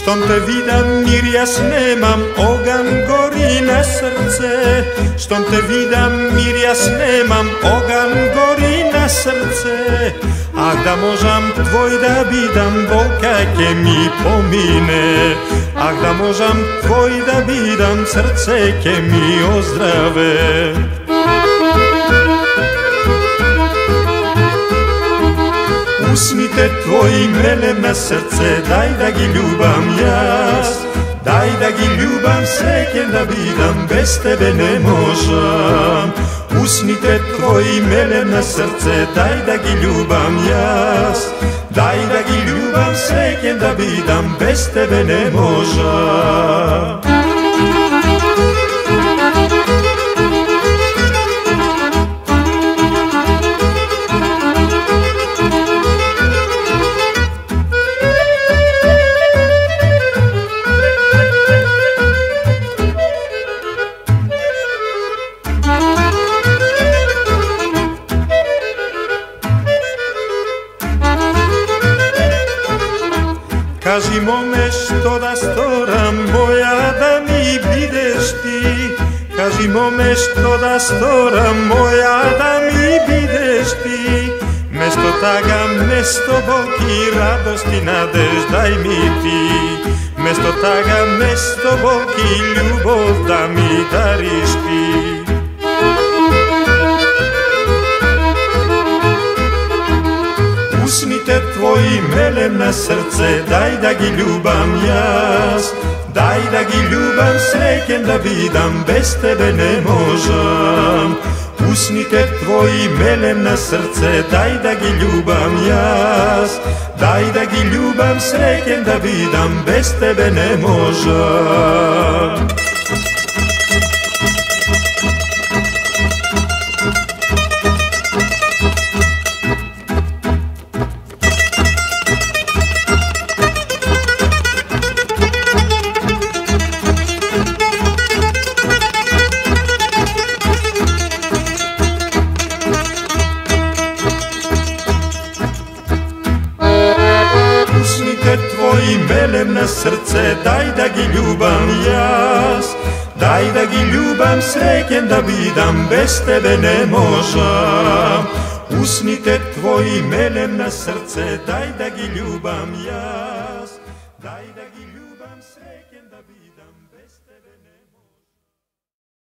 Штом те видам, мир јас немам, оган гори на срце. Штом те видам, мир јас немам, оган гори на срце. А да можам твој да бидам, болка ќе ми помине. А да можам твој да бидам, срце ќе ми оздраве. Усните твои мене на срце, дај да ги љубам јас. Дај да ги љубам, среќен да бидам, без тебе не можам. Усните твои мене на срце, дај да ги љубам јас. Дај да ги љубам, среќен да бидам, без тебе не можам. Καζιμόμες todas τώρα μόιατα μη πιδεστή Καζιμόμες todas τώρα μόιατα μη πιδεστή Μες στο τάγα, μες στο βόκι, ράδος την αντέστα Μες στο τάγα, μες στο βόκι, λιούβο τα μη твои мелем на срце, дај да ги љубам јас. Дај да ги љубам, среќен да видам, без тебе не можам. Усните твои мелем на срце, дај да ги љубам јас. Дај да ги љубам, среќен да видам, без тебе не можам. Усните твои мелем на срце, дај да ги љубам јас. Дај да ги љубам, среќен да бидам, без тебе не можам. Усните твои мелем на срце, дај да ги љубам јас. Дај да ги љубам, среќен да бидам, без тебе не